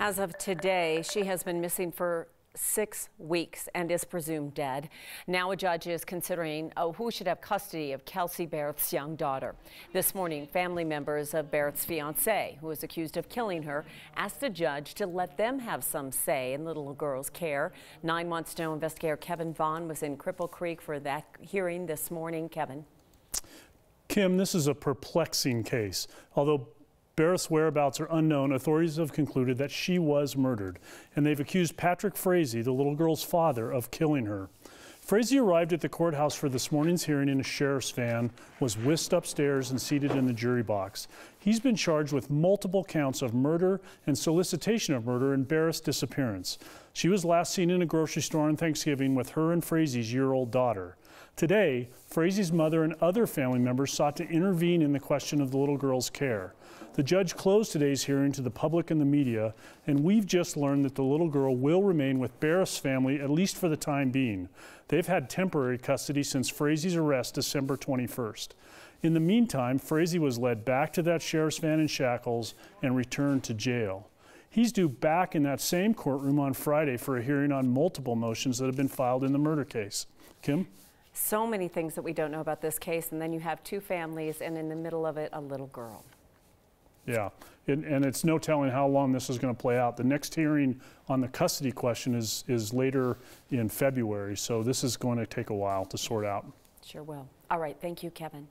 As of today, she has been missing for six weeks and is presumed dead. Now a judge is considering oh, who should have custody of Kelsey Berreth's young daughter. This morning, family members of Berreth's fiance, who is accused of killing her, asked the judge to let them have some say in the little girl's care. Nine months ago, investigator Kevin Vaughn was in Cripple Creek for that hearing this morning. Kevin. Kim, this is a perplexing case. Although Berreth's whereabouts are unknown. Authorities have concluded that she was murdered, and they've accused Patrick Frazee, the little girl's father, of killing her. Frazee arrived at the courthouse for this morning's hearing in a sheriff's van, was whisked upstairs and seated in the jury box. He's been charged with multiple counts of murder and solicitation of murder in Berreth's disappearance. She was last seen in a grocery store on Thanksgiving with her and Frazee's year-old daughter. Today, Frazee's mother and other family members sought to intervene in the question of the little girl's care. The judge closed today's hearing to the public and the media, and we've just learned that the little girl will remain with Berreth's family at least for the time being. They've had temporary custody since Frazee's arrest December 21st. In the meantime, Frazee was led back to that sheriff's van in shackles and returned to jail. He's due back in that same courtroom on Friday for a hearing on multiple motions that have been filed in the murder case. Kim? So many things that we don't know about this case, and then you have two families, and in the middle of it, a little girl. Yeah, and, and it's no telling how long this is going to play out. The next hearing on the custody question is, is later in February, so this is going to take a while to sort out. Sure will. All right, thank you, Kevin.